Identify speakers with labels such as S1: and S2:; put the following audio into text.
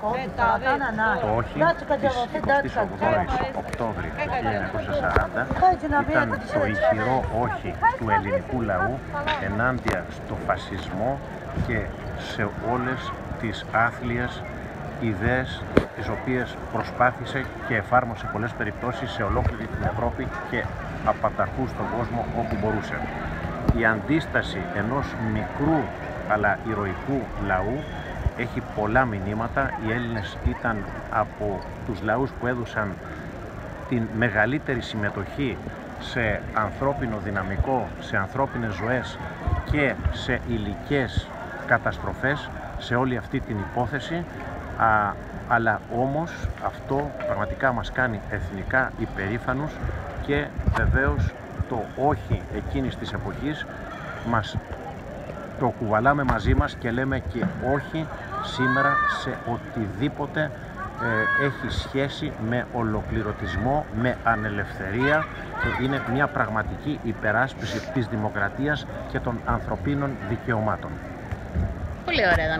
S1: Το όχι της 28ης Οκτώβρη του 1940 ήταν το ηχηρό όχι του ελληνικού λαού ενάντια στο φασισμό και σε όλες τις άθλιες ιδέες τις οποίες προσπάθησε και εφάρμοσε πολλές περιπτώσεις σε ολόκληρη την Ευρώπη και απαταχού στον κόσμο όπου μπορούσε. Η αντίσταση ενός μικρού αλλά ηρωικού λαού έχει πολλά μηνύματα. Οι Έλληνες ήταν από τους λαούς που έδωσαν την μεγαλύτερη συμμετοχή σε ανθρώπινο δυναμικό, σε ανθρώπινες ζωές και σε υλικές καταστροφές σε όλη αυτή την υπόθεση α, αλλά όμως αυτό πραγματικά μας κάνει εθνικά υπερήφανους και βεβαίως το όχι εκείνης της εποχής μας το κουβαλάμε μαζί μας και λέμε και όχι σήμερα σε οτιδήποτε ε, έχει σχέση με ολοκληρωτισμό, με ανελευθερία και είναι μια πραγματική υπεράσπιση της δημοκρατίας και των ανθρωπίνων δικαιωμάτων.
S2: Πολύ ωραία.